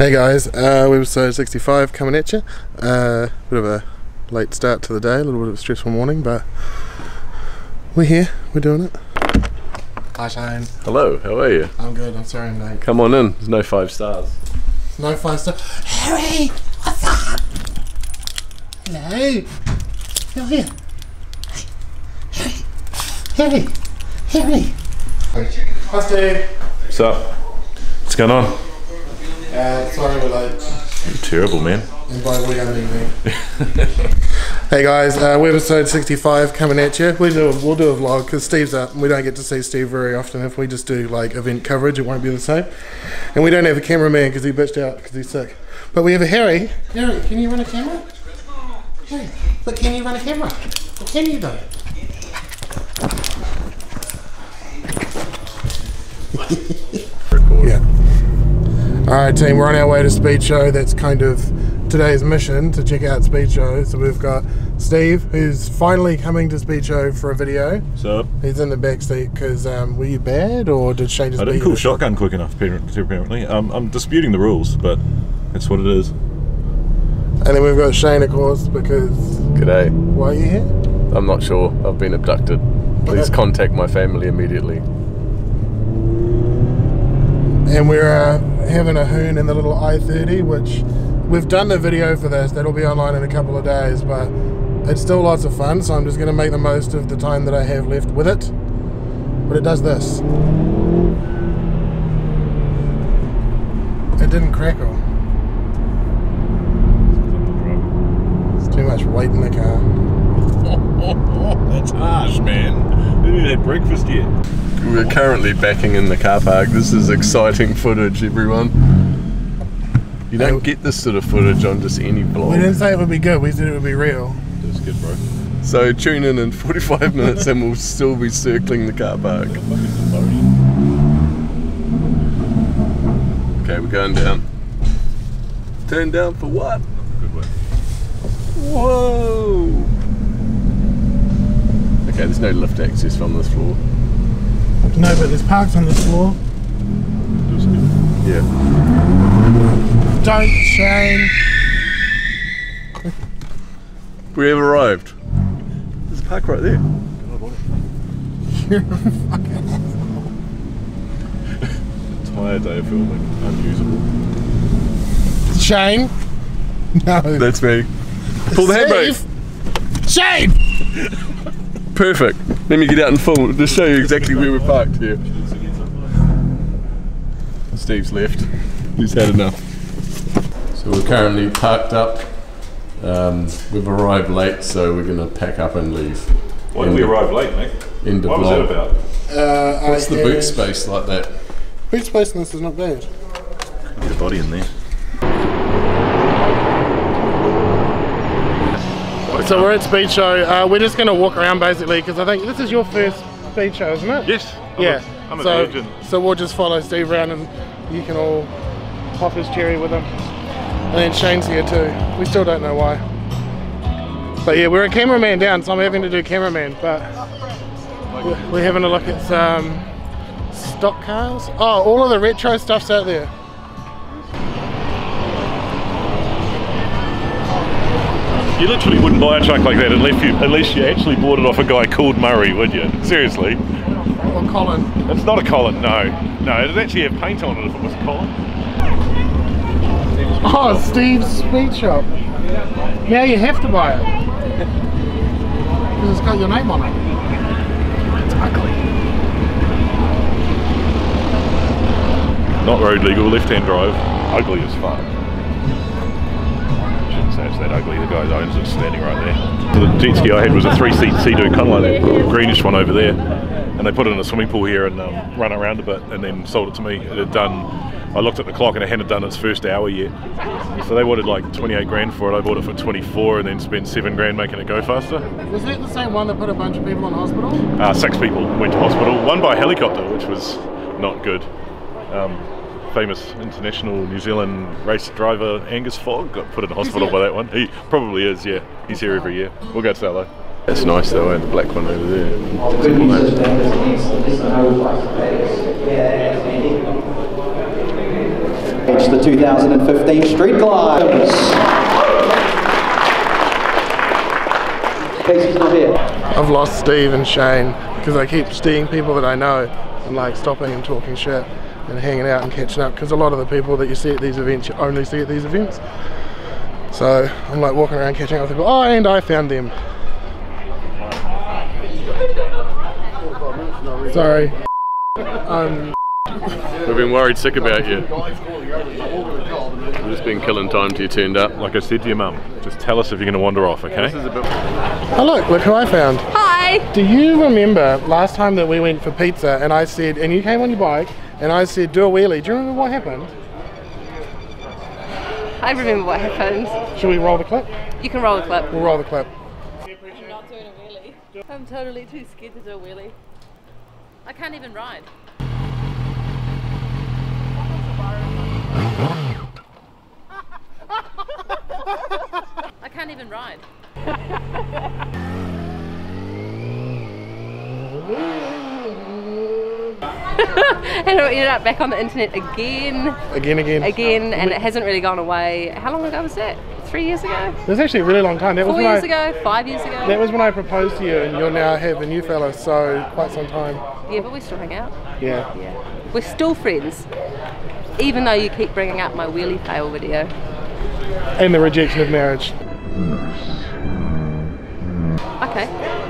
Hey guys, uh, episode 65 coming at you. Uh, bit of a late start to the day, a little bit of a stressful morning, but we're here, we're doing it. Hi Shane, Hello, how are you? I'm good, I'm sorry I'm late. Come on in. There's no five stars. No five star. Harry, what's up? Hello. Come here. Harry, Harry, Harry. Hi Steve. What's up? What's going on? Uh, sorry we're late. You're terrible, man. And by we, I mean me. hey guys, uh, we're episode 65 coming at you. We do, we'll do a vlog because Steve's up and we don't get to see Steve very often. If we just do like event coverage, it won't be the same. And we don't have a cameraman because he bitched out because he's sick. But we have a Harry. Harry, can you run a camera? Hey, but can you run a camera? Or can you though? yeah. Alright team, we're on our way to Speed Show. That's kind of today's mission to check out Speed Show. So we've got Steve, who's finally coming to Speed Show for a video. So He's in the back seat because um, were you bad or did Shane just I didn't you? cool shotgun quick enough, apparently. apparently. Um, I'm disputing the rules, but that's what it is. And then we've got Shane, of course, because G'day. why are you here? I'm not sure. I've been abducted. Please contact my family immediately. And we're uh, having a hoon in the little i30, which we've done the video for this. That'll be online in a couple of days, but it's still lots of fun. So I'm just going to make the most of the time that I have left with it. But it does this. It didn't crackle. It's too much weight in the car. That's harsh, man. Didn't even have breakfast yet. We're currently backing in the car park. This is exciting footage, everyone. You don't get this sort of footage on just any blog. We didn't say it would be good. We said it would be real. That's good, bro. So tune in in 45 minutes and we'll still be circling the car park. Okay, we're going down. Turn down for what? Good work. Whoa! Okay, there's no lift access from this floor. No, but there's parks on the floor. Yeah. Don't, Shane. We have arrived. There's a park right there. Entire day of filming. Unusable. Shane. No. That's me. Pull the handbrake. Shane! Perfect. Let me get out and film to show you exactly where we're parked here. Steve's left. He's had enough. So we're currently parked up. Um, we've arrived late, so we're going to pack up and leave. Why did we arrive late, Nick? End of What was that about? Uh, What's the boot space like that? Boot space in this is not bad. Get a body in there. So we're at Speed Show. Uh, we're just going to walk around basically because I think this is your first Speed Show, isn't it? Yes. I'm Yeah. A, I'm a so, virgin. so we'll just follow Steve around and you can all pop his cherry with him. And then Shane's here too. We still don't know why. But yeah, we're a cameraman down, so I'm having to do cameraman. But we're having a look at some stock cars. Oh, all of the retro stuff's out there. You literally wouldn't buy a truck like that unless you unless you actually bought it off a guy called Murray, would you? Seriously. Or Colin. It's not a Colin, no. No, it'd actually have paint on it if it was a Colin. Oh, Steve's Speed Shop. Now you have to buy it. Because it's got your name on it. It's ugly. Not road legal, left-hand drive. Ugly as fuck. Shouldn't say it's that ugly. The guy owns it's standing right there. So the jet ski I had was a three-seat Sea-Doo, kind of like that greenish one over there. And they put it in a swimming pool here and um, run around a bit, and then sold it to me. It had done. I looked at the clock and it hadn't done its first hour yet. So they wanted like 28 grand for it. I bought it for 24 and then spent seven grand making it go faster. Was that the same one that put a bunch of people in hospital? Uh, six people went to hospital. One by helicopter, which was not good. Um, famous international New Zealand race driver Angus Fogg got put in the hospital by that one. He probably is, yeah. He's here every year. We'll go to that though. That's nice though, and the black one over there. It's the 2015 Street Glides. Casey's not here. I've lost Steve and Shane because I keep seeing people that I know and like stopping and talking shit and hanging out and catching up because a lot of the people that you see at these events you only see at these events. So I'm like walking around catching up with people. Oh, and I found them. Sorry. Um, We've been worried sick about you. We've just been killing time till you turned up. Like I said to your mum, just tell us if you're going to wander off, okay? This is a bit. oh look, look who I found. Hi. Do you remember last time that we went for pizza and I said, and you came on your bike and I said, do a wheelie. Do you remember what happened? I remember what happened. Should we roll the clip? You can roll the clip. We'll roll the clip. I'm not doing a wheelie. I'm totally too scared to do a wheelie. I can't even ride. I can't even ride. and I ended up back on the internet again, Again, again. again, and it hasn't really gone away. How long ago was that? Three years ago? It was actually a really long time. That Four when years I, ago? Five years ago? That was when I proposed to you, and you're now have a new fella, so quite some time. Yeah, but we still hang out. Yeah. Yeah. We're still friends. Even though you keep bringing up my wheelie fail video. And the rejection of marriage. Okay.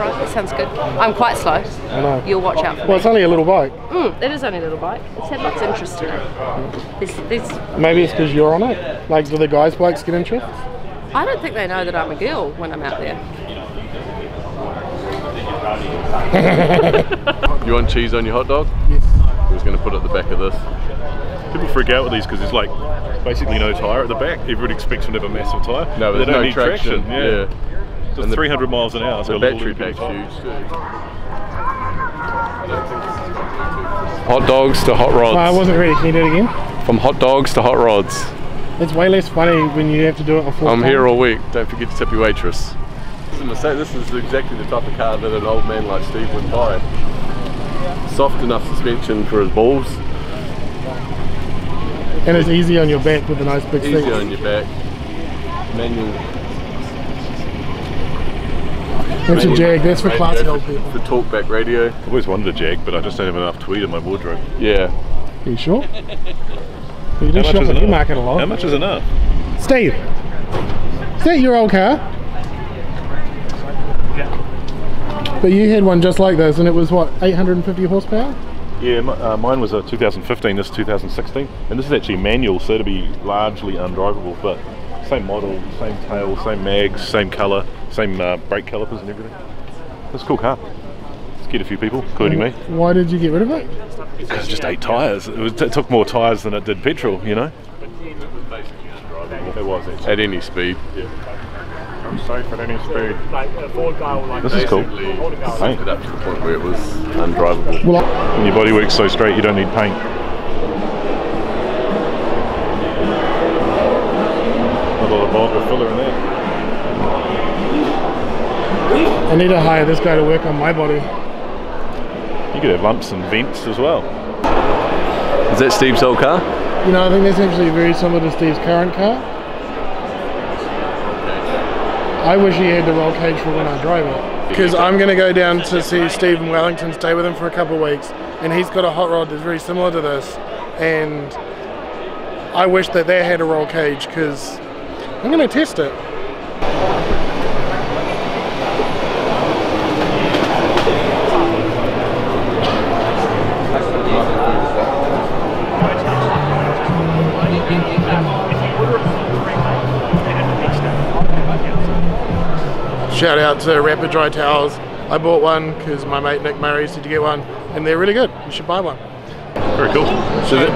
Alright, that sounds good. I'm quite slow. I know. You'll watch out for Well, me. it's only a little bike. Mm, it is only a little bike. It's had lots of interest in it. There's, there's, Maybe it's because you're on it. Like, do the guys' bikes get interest? I don't think they know that I'm a girl when I'm out there. You want cheese on your hot dog? Yes. I was going to put it at the back of this. People freak out with these because there's like basically no tyre at the back. Everyone expects them to have a massive tyre. No, but there's they don't no need traction. Yeah. yeah. Just And the- 300 miles an hour. So The a little battery bitty pack's huge too. Hot dogs to hot rods. Oh, I wasn't ready. Can you do it again? From hot dogs to hot rods. It's way less funny when you have to do it a full I'm time. here all week. Don't forget to tip your waitress. This is a. This is exactly the type of car that an old man like Steve would buy. Soft enough suspension for his balls. And it's easy on your back with a nice big Easy seat. on your back. Manual. That's a Jag. That's for classy radio old people. For talkback radio. I've always wanted a Jag, but I just don't have enough tweed in my wardrobe. Yeah. Are you sure? You How just much shop is at enough? Newmarket a lot. How much is enough? Steve, is that your old car? Yeah. But you had one just like this, and it was what 850 horsepower. Yeah, mi- uh, mine was a 2015. This is 2016, and this is actually manual, so it'll be largely undrivable. But same model, same tail, same mags, same colour, same uh, brake calipers and everything. That's a cool car. Scared a few people, including me. Why did you get rid of it? Because just eight tyres. It, was, it took more tyres than it did petrol, you know. It was actually. At any speed. Yeah. I'm safe at any speed. like a Ford guy will like This is cool. Basically, Hey. it up to the point where it was undrivable. Well, I, When your body works so straight, you don't need paint. Need to hire this guy to work on my body. You could have lumps and vents as well. Is that Steve's old car? You know, I think that's actually very similar to Steve's current car. I wish he had the roll cage for when I drive it. Because I'm going to go down to see Steve in Wellington, stay with him for a couple of weeks, and he's got a hot rod that's very similar to this. And I wish that they had a roll cage because I'm going to test it. Shout out to Rapid Dry Towels. I bought one because my mate Nick Murray said to get one, and they're really good. You should buy one. Very cool. So that,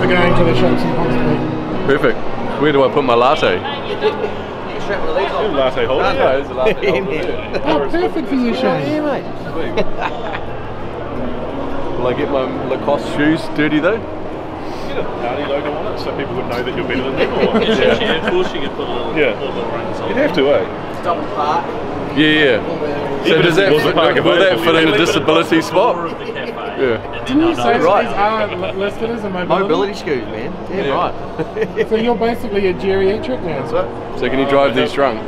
For going to the shops and constantly. perfect. Where do I put my latte? Latte holder. Yeah, there's a latte holder. Oh, perfect for you, Shane. Yeah, mate. Will I get my Lacoste shoes dirty though? Get a party logo on it so people would know that you're better than them. Or, yeah. Of course you could put a little, Yeah. little bit of ranks on. You'd have to, eh? Double park. Yeah, yeah. So does that it was park will that fit in you'd a disability spot? the. Yeah. Didn't you say Right. these are listed as a mobility? Mobility scooters, man. Yeah, right. So you're basically a geriatric now. So can you drive these drunk?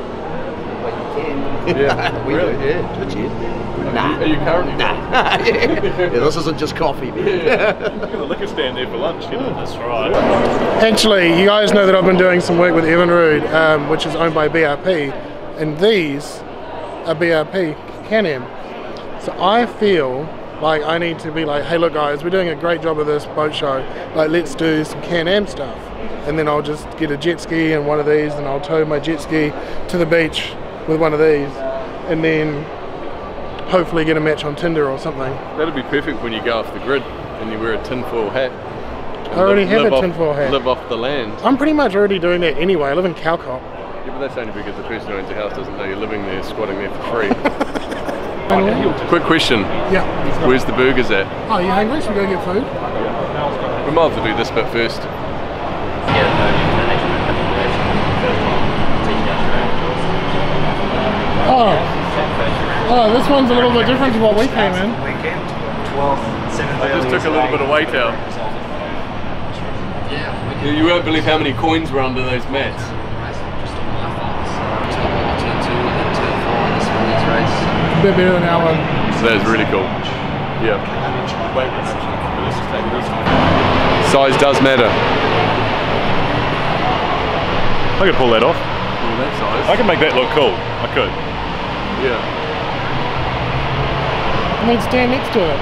Yeah, we do. Yeah, legit. Nah. Are you currently? Nah. yeah, this isn't just coffee, man. Got a liquor stand there for lunch, you know. That's right. Actually, you guys know that I've been doing some work with Evinrude, um, which is owned by BRP, and these are BRP Can-Am. So I feel like I need to be like, hey, look, guys, we're doing a great job of this boat show. Like, let's do some Can-Am stuff, and then I'll just get a jet ski and one of these, and I'll tow my jet ski to the beach with one of these, and then hopefully get a match on Tinder or something. That'd be perfect when you go off the grid and you wear a tinfoil hat. I already Live- have live a off- tinfoil hat. Live off the land. I'm pretty much already doing that anyway. I live in Calcott. Yeah, but that's only because the person who owns the house doesn't know you're living there, squatting there for free. Anyway, Quick question: yeah. Where's the burgers at? Oh, you hungry? Should we go get food? We might have to do this bit first. Oh. Oh, this one's a little bit different to what we came in. Weekend, 12, 7 I just took a little bit of weight out. You, you won't believe how many coins were under those mats. A bit better than our one. So that is really cool. Yeah. Size does matter. I could pull that off. Well, that size. I can make that look cool. I could. Yeah. I mean, stand next to it.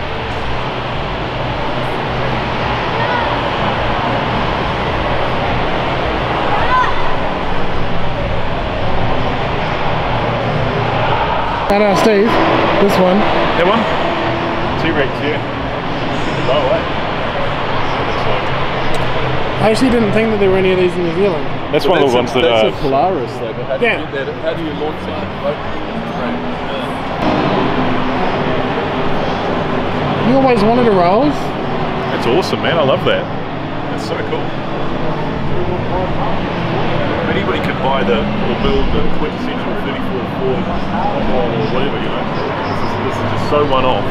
And uh, Steve, this one. That one? T-Rex, yeah. Oh, eh? I actually didn't think that there were any of these in New Zealand. That's one of the ones that that's uh, a Polaris though, but how do Yeah. you that? How do you launch that? You always wanted a Rolls. That's awesome, man. I love that. That's so cool. If Anybody could buy the or build the quintessential 34 Ford or whatever, you know. This is, this is just so one off.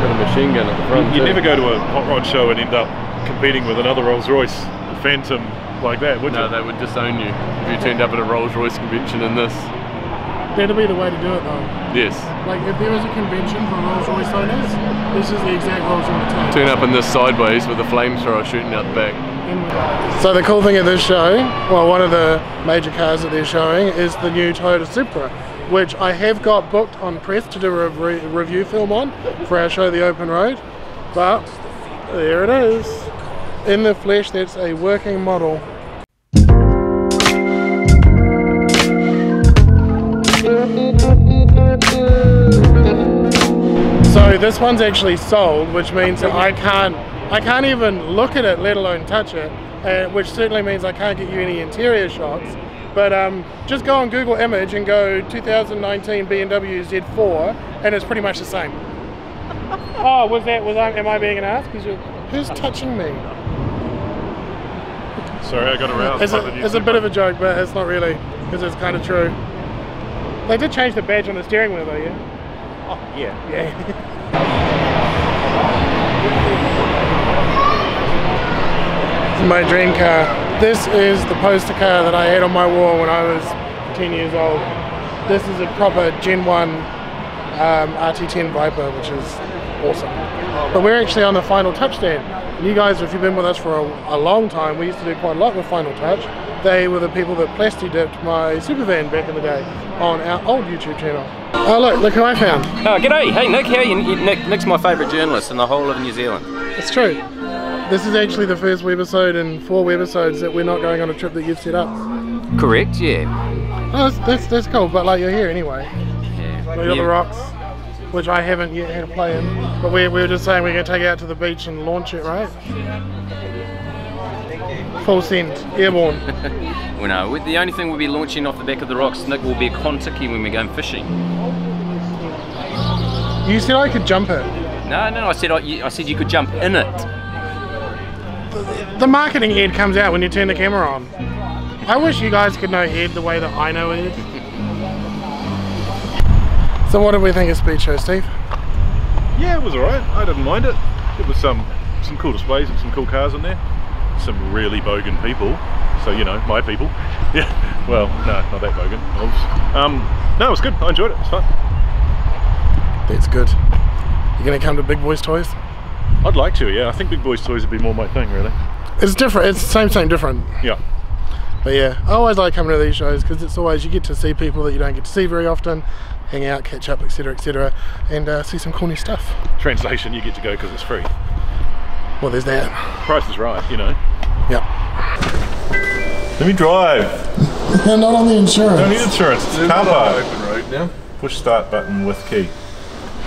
Got a machine gun at the front. You'd never go to a hot rod show and end up competing with another Rolls Royce Phantom like that, would No, you? No, they would disown you if you turned up at a Rolls Royce convention in this. That'd be the way to do it though. Yes. Like if there was a convention for Rolls Royce owners, this is the exact Rolls you want to take. Turn up in this sideways with a flamethrower shooting out the back. So the cool thing at this show, well, one of the major cars that they're showing is the new Toyota Supra, which I have got booked on press to do a re- review film on for our show, The Open Road. But there it is, in the flesh. That's a working model. So this one's actually sold, which means that I can't, I can't even look at it, let alone touch it. Uh, which certainly means I can't get you any interior shots. But um, just go on Google Image and go 2019 BMW Z4, and it's pretty much the same. oh, was that? Was I? Am I being an ass? 'Cause you're- Who's touching me? Sorry, I got around. It's a, it's a bit of a joke, but it's not really, because it's kind of true. They did change the badge on the steering wheel, though, yeah. Yeah. Yeah. my dream car. This is the poster car that I had on my wall when I was 10 years old. This is a proper Gen 1 um, RT10 Viper, which is awesome. But we're actually on the Final Touch stand. And you guys, if you've been with us for a, a long time, we used to do quite a lot with Final Touch. They were the people that plasti dipped my super van back in the day on our old YouTube channel. Oh look, look who I found. Oh, g'day. Hey, Nick. How are you? You- Nick, Nick's my favourite journalist in the whole of New Zealand. It's true. This is actually the first webisode in four webisodes that we're not going on a trip that you've set up. Correct, yeah. Oh, that's, that's, that's cool, but like you're here anyway. yeah. We got Yeah. the rocks, which I haven't yet had a play in, but we, we were just saying we're going to take it out to the beach and launch it, right? Full send, airborne. Well, no, we- the only thing we'll be launching off the back of the rocks, Nick, will be a Kontiki when we're going fishing. You said I could jump it. No, no, I said I, you- I said you could jump in it. The marketing Ed comes out when you turn the camera on. I wish you guys could know Ed the way that I know Ed. so what did we think of Speed Show, Steve? Yeah, it was alright. I didn't mind it. It was some some cool displays and some cool cars in there. Some really bogan people. So you know, my people. Yeah. Well, no, not that bogan. Oops. Um, no, it was good. I enjoyed it. It's fun. That's good. You gonna come to Big Boys Toys? I'd like to. Yeah, I think big boys toys would be more my thing, really. It's different. It's the same thing, different. Yeah. But yeah, I always like coming to these shows because it's always you get to see people that you don't get to see very often, hang out, catch up, etc., etc., and uh, see some cool new stuff. Translation, you get to go because it's free. Well, there's that. Price is right, you know. Yep. Let me drive. Not on the insurance. Don't need insurance. It's a car park. Open road now. Push start button with key.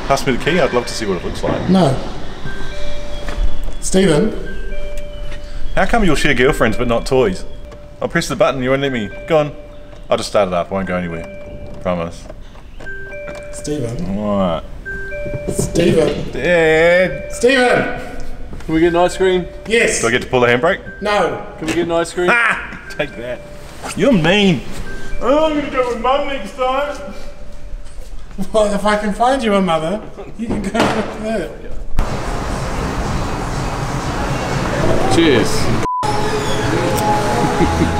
Pass me the key. I'd love to see what it looks like. No. Stephen, How come you'll share girlfriends but not toys? I'll press the button. You won't let me. Go on. I'll just start it up. I won't go anywhere. Promise. Stephen, What? Stephen, Dad. Stephen. Can we get an ice cream? Yes. Do I get to pull the handbrake? No. Can we get an ice cream? Ah, Take that. You're mean. Oh, I'm gonna go with mum next time. Well, if I can find you a mother, you can go with her. Cheers.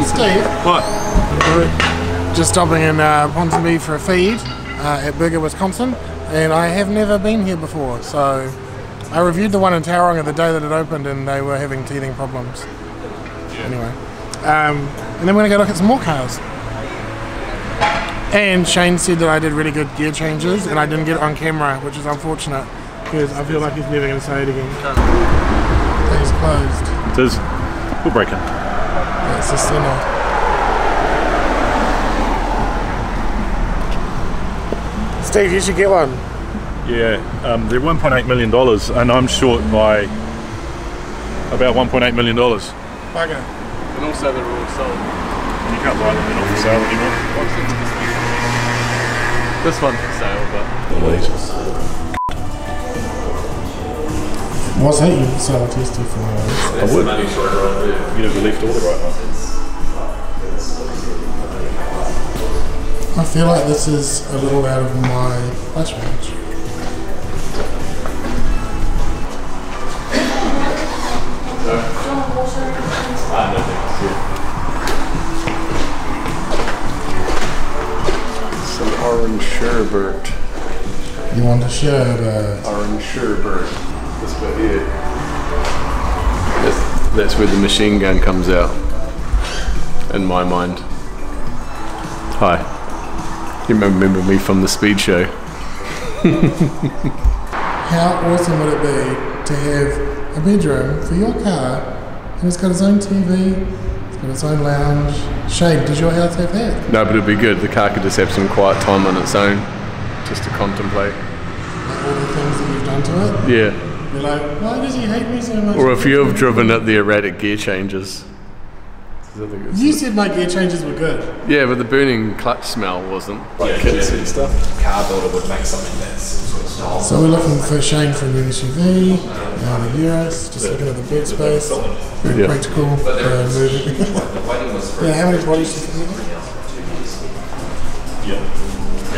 Steve. What? Just stopping in uh, Ponsonby for a feed uh, at Burger, Wisconsin, and I have never been here before. So I reviewed the one in Tauranga the day that it opened, and they were having teething problems. Anyway, um, and then we're gonna go look at some more cars. And Shane said that I did really good gear changes, and I didn't get it on camera, which is unfortunate because I feel like he's never gonna say it again. It's closed. It is. We'll break it. That's the center. Steve, you should get one. Yeah, um, they're 1.8 million dollars, and I'm short by about 1.8 million dollars. Bugger. And also they're all sold. You can't buy them; they're not for sale anymore. This one's for sale, but What's that you sell a testy for? I would. You never left order right now. I feel like this is a little out of my price range. Orange sherbet. You want to share the Orange sherbet. This bit here. That's, that's where the machine gun comes out. In my mind. Hi. You remember me from the speed show? How awesome would it be to have a bedroom for your car and it's got its own TV, got its own lounge. Shane, does your house have that? No, but it'd be good. The car could just have some quiet time on its own, just to contemplate. Like all the things that you've done to it? Yeah. You're like, why does he hate me so much? Or if you have driven at the erratic gear changes. You said my gear changes were good. Yeah, but the burning clutch smell wasn't. Like kits and stuff. car builder would make something that's sort of style. So we're looking for Shane for a new SUV, uh, the Urus, just looking at the boot space, very Yeah. practical, uh, moving. The waiting list for yeah, how many bodies do you think? Yeah.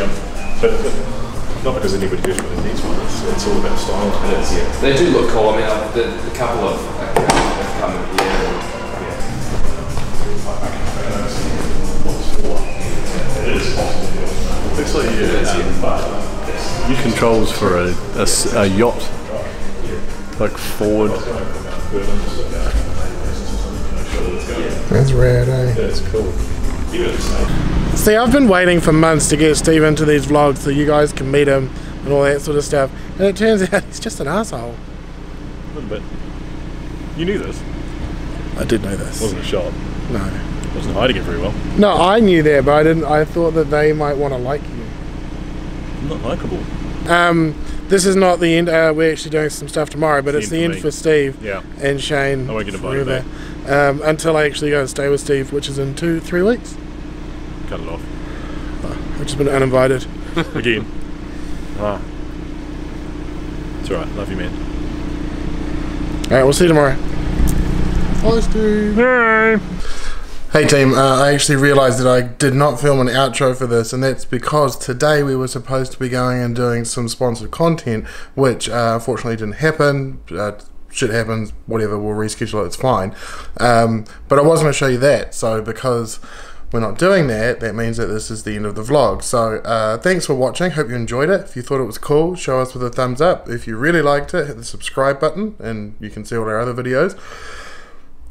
Yeah. But, but not because anybody usually needs one. It's, it's all about style. It is, yeah. They do look cool. I mean, the, the couple of uh, have come in here. and- Looks like you, um, you controls for a, a s- a yacht, like Ford. That's rad, eh? That's cool. See, I've been waiting for months to get Steve into these vlogs so you guys can meet him and all that sort of stuff. And it turns out he's just an asshole. A little bit. You knew this. I did know this. Wasn't a shot. No. Wasn't hiding it very well. No, I knew that, but I didn't. I thought that they might want to like you. Not likable. Um, this is not the end. Uh, we're actually doing some stuff tomorrow, but It's it's the the end end for for Steve Yeah. and Shane I won't get invited forever. Um, until I actually go and stay with Steve, which is in two, three weeks. Cut it off. I've just been uninvited. Again. Ah. It's alright. Love you, man. All right, we'll see you tomorrow. Bye, Steve. Hey. Hey team, uh, I actually realised that I did not film an outro for this, and that's because today we were supposed to be going and doing some sponsored content, which uh, unfortunately didn't happen. Uh, shit happens, whatever, we'll reschedule it, it's fine. Um, but I was going to show you that, so because we're not doing that, that means that this is the end of the vlog. So uh, thanks for watching, hope you enjoyed it. If you thought it was cool, show us with a thumbs up. If you really liked it, hit the subscribe button, and you can see all our other videos.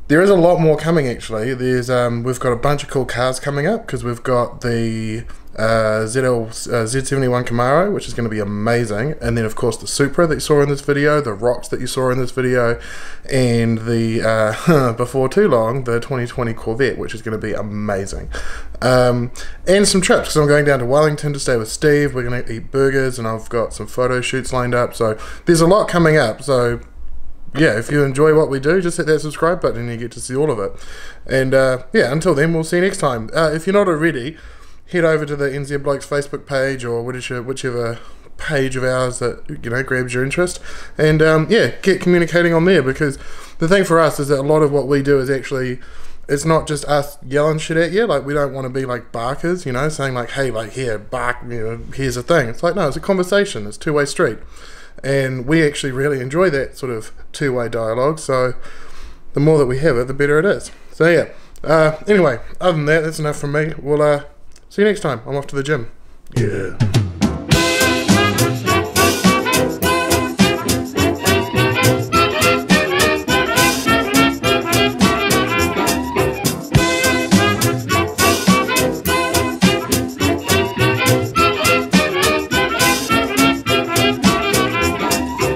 There is a lot more coming actually. There's um, we've got a bunch of cool cars coming up because we've got the uh, ZL uh, Z71 Camaro, which is going to be amazing, and then of course the Supra that you saw in this video, the Rocks that you saw in this video, and the uh, before too long the 2020 Corvette, which is going to be amazing, um, and some trips because I'm going down to Wellington to stay with Steve. We're going to eat burgers, and I've got some photo shoots lined up. So there's a lot coming up. So yeah, if you enjoy what we do, just hit that subscribe button and you get to see all of it. And uh, yeah, until then, we'll see you next time. Uh, if you're not already, head over to the NZ Blokes Facebook page or whichever, whichever page of ours that you know grabs your interest, and um, yeah, get communicating on there because the thing for us is that a lot of what we do is actually it's not just us yelling shit at you. Like we don't want to be like barkers, you know, saying like, "Hey, like here, bark," you know, here's a thing. It's like no, it's a conversation. It's two way street and we actually really enjoy that sort of two-way dialogue so the more that we have it the better it is. So yeah. Uh, anyway other than that that's enough from me. We'll uh, see you next time. I'm off to the gym. Yeah